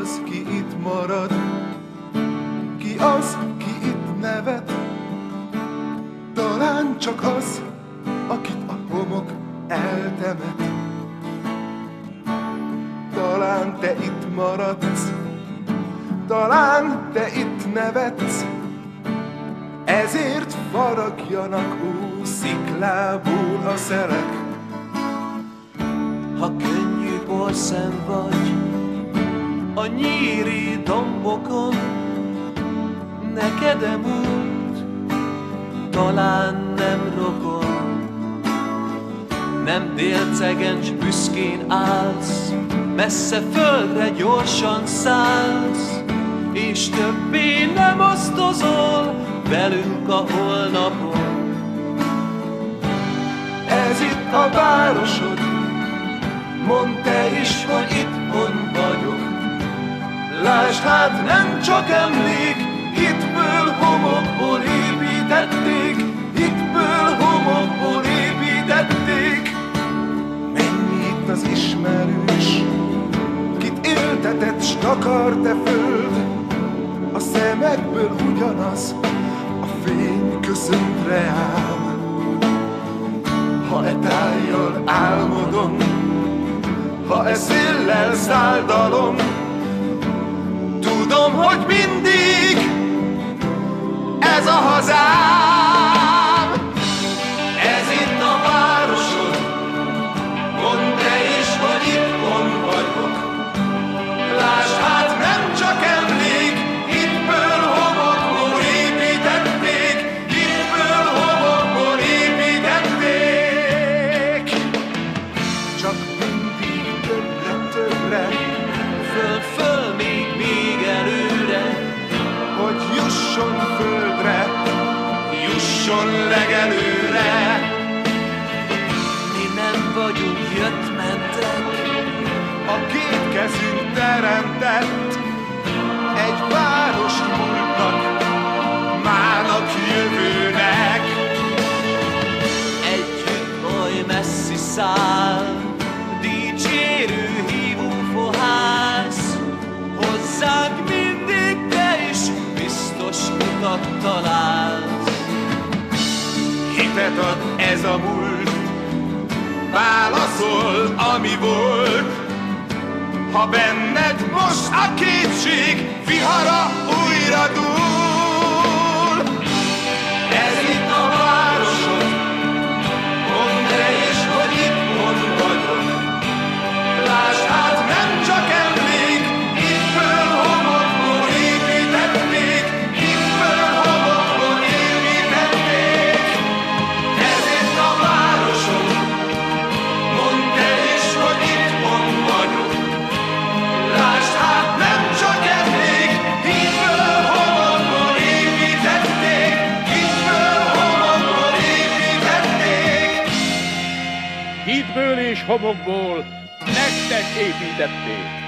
az, ki itt marad? Ki az, ki itt nevet? Talán csak az, akit a homok eltemet. Talán te itt maradsz, talán te itt nevetsz, ezért faragjanak ú sziklából a szelek. Ha könnyű porszem vagy a nyíri dombokon, neked múlt, talán nem rokon. Nem délcegens büszkén állsz, messze földre gyorsan szállsz, és többé nem osztozol velünk a holnapon. Ez itt a városod, mondd te is, hogy. Lásd hát, nem csak emlék, hitből homokból építették, hitből homokból építették. Mennyi itt az ismerős, kit éltetett, s takar te föld, a szemekből ugyanaz, a fény köszönt reám. Ha e tájjal álmodom, ha e széllel száldalom, a hazám. Ez itt a városod, mondd te is, hogy itthon vagyok. Lásd hát, nem csak emlék, hitből homokból építették, hitből homokból építették. Csak mindig többre, többre, Föl, föl, legelőre. mi nem vagyunk jött-mentek, A két kezünk teremtett egy várost múltnak, mának jövőnek. Együtt oly messzi száll, dicsérő hívó fohász, hozzánk mindig te is biztos utat találsz. Hitet ad ez a múlt, válaszol, ami volt. Ha benned most a kétség vihara újra dúl. Homokból nektek építették.